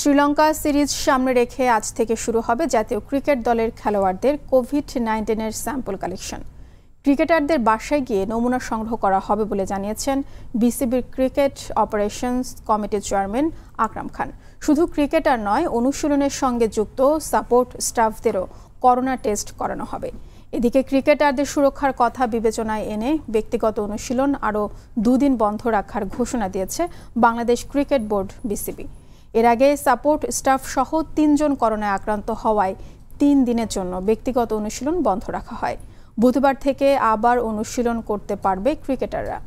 Sri Lanka series সামনে রেখে আজ থেকে শুরু হবে জাতীয় ক্রিকেট দলের খেলোয়াড়দের কোভিড নাইন্টিনের স্যাম্পল কালেকশন। ক্রিকেটারদের বাসায় গিয়ে নমুনা সংগ্রহ করা হবে বলে জানিয়েছেন বিসিবির ক্রিকেট অপারেশনস কমিটির চেয়ারম্যান আকরাম খান। শুধু ক্রিকেটার নয়, অনুশীলনের সঙ্গে যুক্ত সাপোর্ট স্টাফদেরও করোনা টেস্ট করানো হবে। এদিকে ক্রিকেটারদের সুরক্ষার কথা বিবেচনায় এনে ব্যক্তিগত অনুশীলন আরও দুদিন বন্ধ রাখার ঘোষণা দিয়েছে বাংলাদেশ ক্রিকেট বোর্ড বিসিবি। এর আগে সাপোর্ট স্টাফ সহ তিনজন করোনায় আক্রান্ত হওয়ায় তিন দিনের জন্য ব্যক্তিগত অনুশীলন বন্ধ রাখা হয়। বুধবার থেকে আবার অনুশীলন করতে পারবে ক্রিকেটাররা।